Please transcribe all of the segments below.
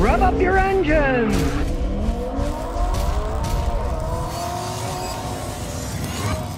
Rev up your engines!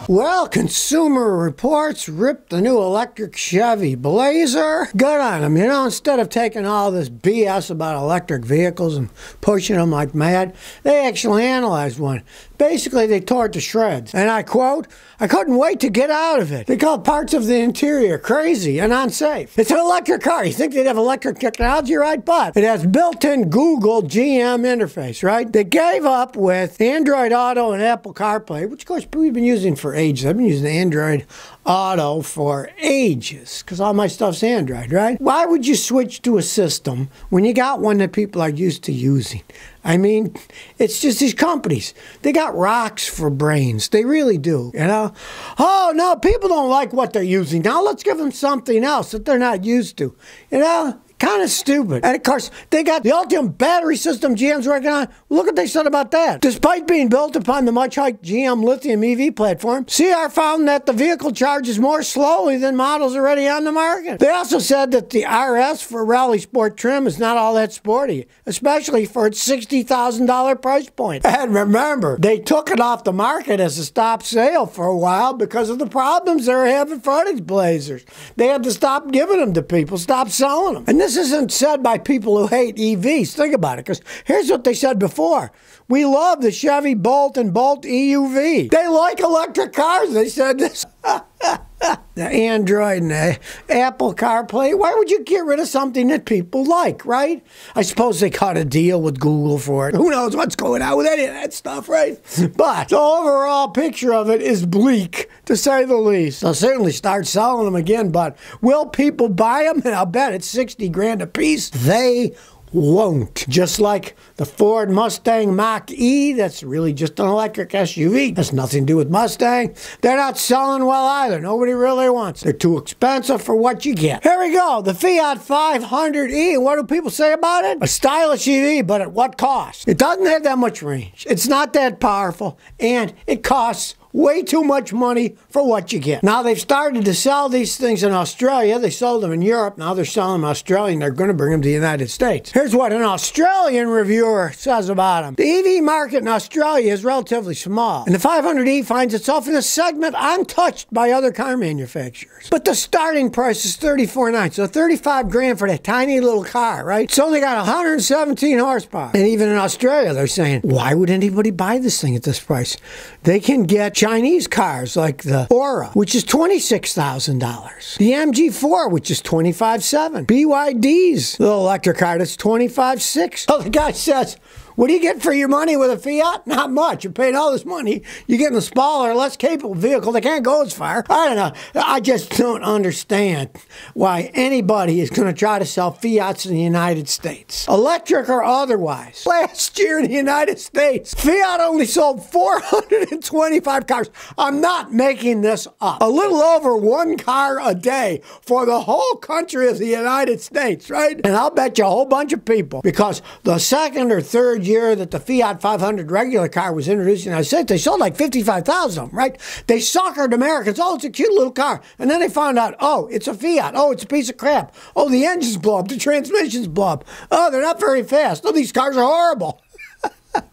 Well, Consumer Reports ripped the new electric Chevy Blazer. Good on them. You know, instead of taking all this BS about electric vehicles and pushing them like mad, they actually analyzed one. Basically, they tore it to shreds. And I quote, I couldn't wait to get out of it. They called parts of the interior crazy and unsafe. It's an electric car. You think they'd have electric technology, right? But it has built in Google GM interface, right? They gave up with Android Auto and Apple CarPlay, which, of course, we've been using for ages. I've been using Android Auto for ages because all my stuff's Android, right? Why would you switch to a system when you got one that people are used to using? I mean, it's just these companies. They got rocks for brains. They really do, you know? Oh, no, people don't like what they're using. Now let's give them something else that they're not used to. You know? Kind of stupid. And of course, they got the Ultium battery system GM's working on. Look what they said about that. Despite being built upon the much hyped GM Ultium EV platform, CR found that the vehicle charges more slowly than models already on the market. They also said that the RS for Rally Sport trim is not all that sporty, especially for its $60,000 price point. And remember, they took it off the market as a stop sale for a while because of the problems they were having for these Blazers. They had to stop giving them to people, stop selling them. And this this isn't said by people who hate EVs. Think about it, because here's what they said before. We love the Chevy Bolt and Bolt EUV. They like electric cars. They said this. the Android and the Apple CarPlay. Why would you get rid of something that people like, right? I suppose they cut a deal with Google for it. Who knows what's going on with any of that stuff, right? But the overall picture of it is bleak, to say the least. They'll certainly start selling them again, but will people buy them? And I'll bet it's 60 grand a piece. They won't. Just like the Ford Mustang Mach E, that's really just an electric SUV. Has nothing to do with Mustang. They're not selling well either. Nobody really wants. They're too expensive for what you get. Here we go. The Fiat 500e. What do people say about it? A stylish EV, but at what cost? It doesn't have that much range. It's not that powerful, and it costs way too much money for what you get. Now they've started to sell these things in Australia. They sold them in Europe. Now they're selling them in Australia and they're going to bring them to the United States. Here's what an Australian reviewer says about them. The EV market in Australia is relatively small, and the 500e finds itself in a segment untouched by other car manufacturers. But the starting price is 34.9, so 35 grand for that tiny little car, right? So they got 117 horsepower. And even in Australia, they're saying, why would anybody buy this thing at this price? They can get Chinese cars like the Ora, which is $26,000. The MG4, which is $25,700. BYD's little electric car that's $25,600. Oh, the guy says, what do you get for your money with a Fiat? Not much. You're paying all this money. You're getting a smaller, less capable vehicle that can't go as far. I don't know. I just don't understand why anybody is going to try to sell Fiats in the United States, electric or otherwise. Last year in the United States, Fiat only sold 425 cars. I'm not making this up. A little over one car a day for the whole country of the United States, right? And I'll bet you a whole bunch of people because the second or third year that the Fiat 500 regular car was introduced in the United States, they sold like 55,000 of them, right? They suckered Americans. Oh, it's a cute little car. And then they found out, oh, it's a Fiat. Oh, it's a piece of crap. Oh, the engines blow up. The transmissions blow up. Oh, they're not very fast. Oh, these cars are horrible.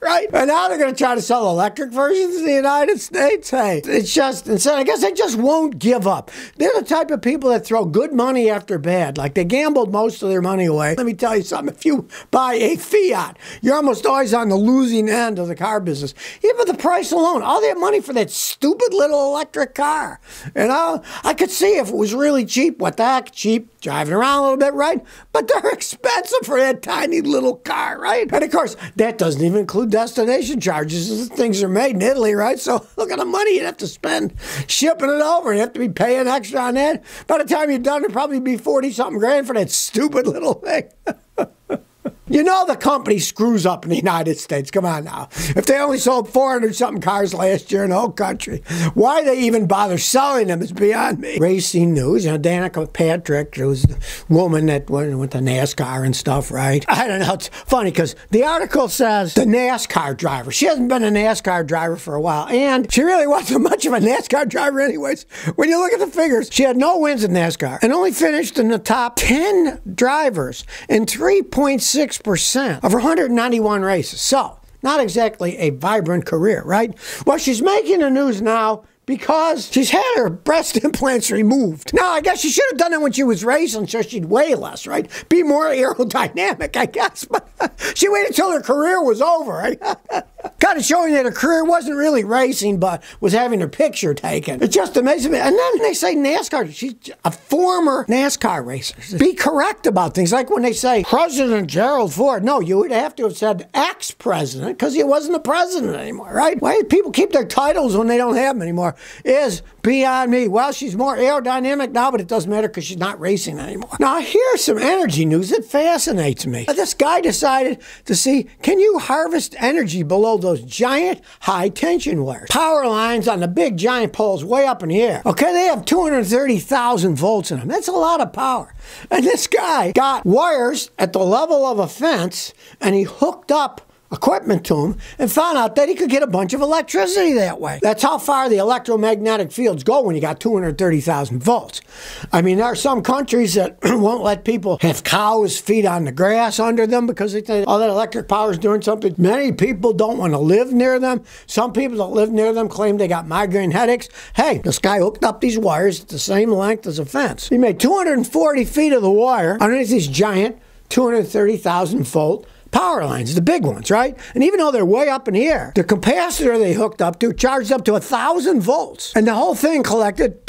Right? And now they're going to try to sell electric versions in the United States. Hey, it's just insane. I guess they just won't give up. They're the type of people that throw good money after bad. Like they gambled most of their money away. Let me tell you something. If you buy a Fiat, you're almost always on the losing end of the car business. Even the price alone, all that money for that stupid little electric car. You know, I could see if it was really cheap. What the heck? Cheap, driving around a little bit, right? But they're expensive for that tiny little car, right? And of course, that doesn't even include destination charges. Things are made in Italy, right? So look at the money you'd have to spend shipping it over. You have to be paying extra on that. By the time you're done, it'd probably be 40 something grand for that stupid little thing. You know the company screws up in the United States. Come on now. If they only sold 400 something cars last year in the whole country, why they even bother selling them is beyond me. Racing news, you know, Danica Patrick, who's the woman that went, went to NASCAR and stuff, right? I don't know. It's funny because the article says the NASCAR driver. She hasn't been a NASCAR driver for a while, and she really wasn't much of a NASCAR driver, anyways. When you look at the figures, she had no wins in NASCAR and only finished in the top 10 drivers and 3.6 6% of her 191 races. So, not exactly a vibrant career, right? Well, she's making the news now because she's had her breast implants removed. Now, I guess she should have done it when she was racing so she'd weigh less, right? Be more aerodynamic, I guess. But she waited until her career was over, right? Kind of showing that her career wasn't really racing, but was having her picture taken. It's just amazing. And then they say NASCAR, she's a former NASCAR racer. Be correct about things. Like when they say President Gerald Ford. No, you would have to have said ex president because he wasn't the president anymore, right? Why do people keep their titles when they don't have them anymore? Is beyond me. Well, she's more aerodynamic now, but it doesn't matter because she's not racing anymore. Now, here's some energy news that fascinates me. This guy decided to see can you harvest energy below those giant high tension wires? Power lines on the big giant poles way up in the air. Okay, they have 230,000 volts in them. That's a lot of power. And this guy got wires at the level of a fence and he hooked up equipment to him and found out that he could get a bunch of electricity that way. That's how far the electromagnetic fields go when you got 230,000 volts. I mean, there are some countries that won't let people have cows feed on the grass under them because they think all that electric power is doing something. Many people don't want to live near them. Some people that live near them claim they got migraine headaches. Hey, this guy hooked up these wires at the same length as a fence. He made 240 feet of the wire underneath these giant 230,000 volt power lines, the big ones, right? And even though they're way up in the air, the capacitor they hooked up to charged up to a thousand volts, and the whole thing collected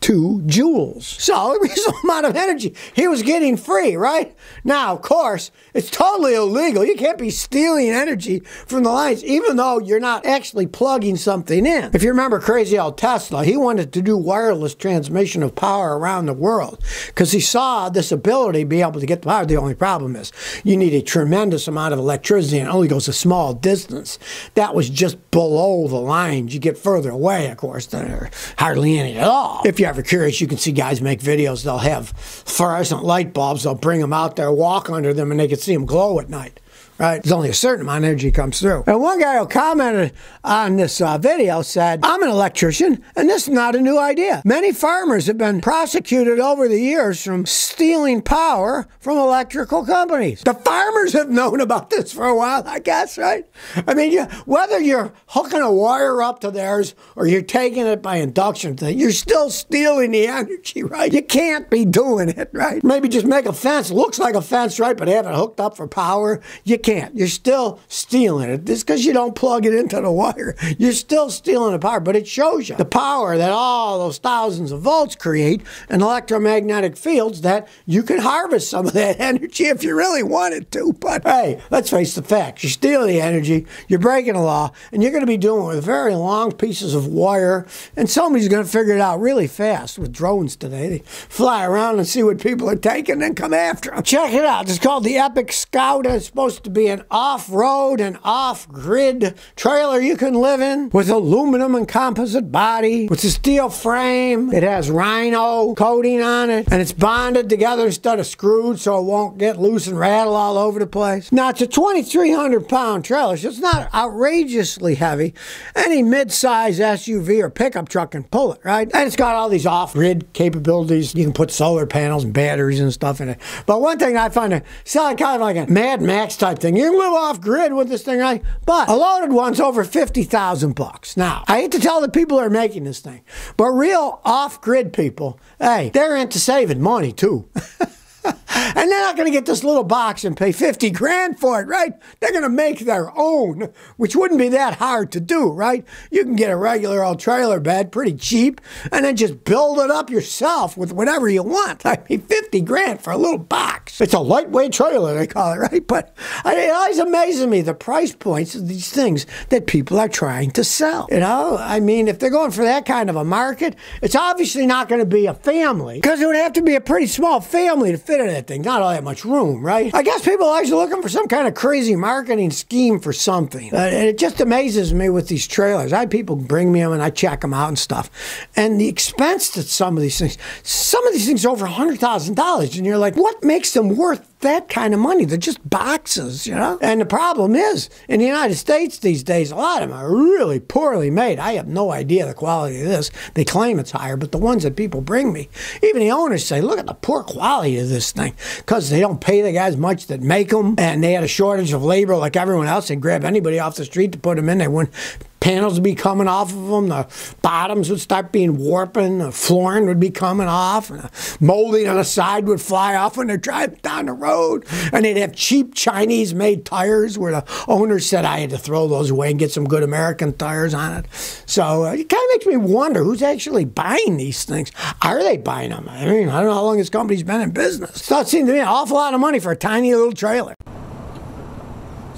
36.2 joules. So it was amount of energy he was getting free, right? Now, of course, it's totally illegal. You can't be stealing energy from the lines, even though you're not actually plugging something in. If you remember crazy old Tesla, he wanted to do wireless transmission of power around the world because he saw this ability to be able to get the power. The only problem is you need a tremendous amount of electricity and it only goes a small distance. That was just below the lines. You get further away, of course, there hardly any at all. If you're ever curious, you can see guys make videos. They'll have fluorescent light bulbs. They'll bring them out there, walk under them, and they can see them glow at night right? There's only a certain amount of energy comes through. And one guy who commented on this uh, video said, I'm an electrician, and this is not a new idea. Many farmers have been prosecuted over the years from stealing power from electrical companies. The farmers have known about this for a while, I guess, right? I mean, you, whether you're hooking a wire up to theirs or you're taking it by induction thing, you're still stealing the energy, right? You can't be doing it, right? Maybe just make a fence, looks like a fence, right? But have it hooked up for power. You can't can't. You're still stealing it. Just because you don't plug it into the wire, you're still stealing the power. But it shows you the power that all those thousands of volts create and electromagnetic fields that you can harvest some of that energy if you really wanted to. But hey, let's face the facts. You're stealing the energy, you're breaking the law, and you're going to be doing it with very long pieces of wire. And somebody's going to figure it out really fast with drones today. They fly around and see what people are taking and then come after them. Check it out. It's called the Epic Scout, it's supposed to be be an off road and off grid trailer you can live in with aluminum and composite body, with a steel frame. It has rhino coating on it, and it's bonded together instead of screwed so it won't get loose and rattle all over the place. Now, it's a 2,300 pound trailer, so it's not outrageously heavy. Any mid size SUV or pickup truck can pull it, right? And it's got all these off grid capabilities. You can put solar panels and batteries and stuff in it. But one thing I find it sound kind of like a Mad Max type thing thing. You can live off grid with this thing, right? But a loaded one's over 50,000 bucks. Now, I hate to tell the people who are making this thing, but real off grid people, hey, they're into saving money too. and they're not going to get this little box and pay 50 grand for it, right? They're going to make their own, which wouldn't be that hard to do, right? You can get a regular old trailer bed pretty cheap and then just build it up yourself with whatever you want. I mean, 50 grand for a little box. It's a lightweight trailer, they call it, right? But it always amazes me the price points of these things that people are trying to sell. You know, I mean, if they're going for that kind of a market, it's obviously not going to be a family because it would have to be a pretty small family to fit in that thing. Not all that much room, right? I guess people are always looking for some kind of crazy marketing scheme for something. Uh, and it just amazes me with these trailers. I have people bring me them and I check them out and stuff. And the expense that some of these things, some of these things over $100,000. And you're like, what makes them worth that kind of money. They're just boxes, you know? And the problem is, in the United States these days, a lot of them are really poorly made. I have no idea the quality of this. They claim it's higher, but the ones that people bring me, even the owners say, look at the poor quality of this thing because they don't pay the guys much that make them and they had a shortage of labor like everyone else. They'd grab anybody off the street to put them in. They wouldn't panels would be coming off of them, the bottoms would start being warping, the flooring would be coming off, and the molding on the side would fly off when they're driving down the road. And they'd have cheap Chinese made tires where the owner said I had to throw those away and get some good American tires on it. So uh, it kind of makes me wonder who's actually buying these things. Are they buying them? I mean, I don't know how long this company's been in business. So it seems to me an awful lot of money for a tiny little trailer.